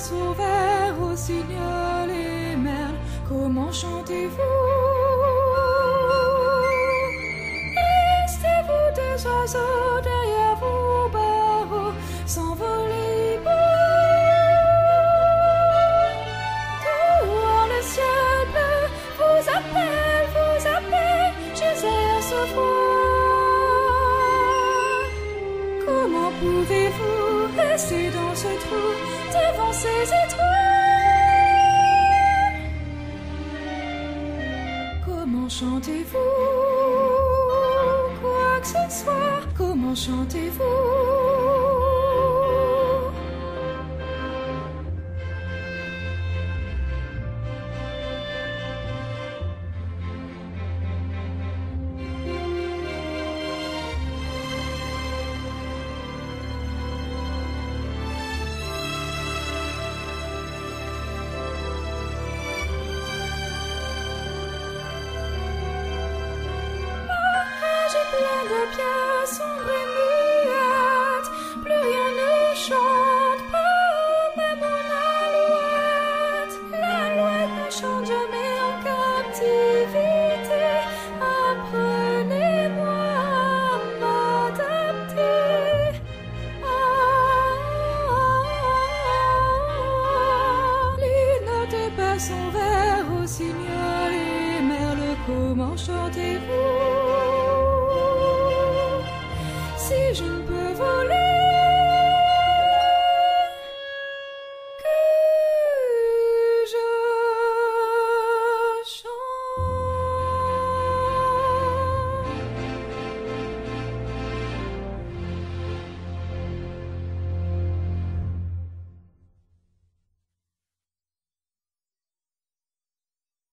son verre au signal et merle, comment chantez-vous? Restez-vous des oiseaux derrière vos barreaux, s'envoler Dehors le ciel bleu. Vous appelle, vous appelle, ce froid. Comment pouvez-vous rester dans ce trou devant ces étoiles. Comment chantez-vous? Quoi que ce soit Comment chantez-vous? Son verre au signal et merle, comment chantez-vous? si je peux voler.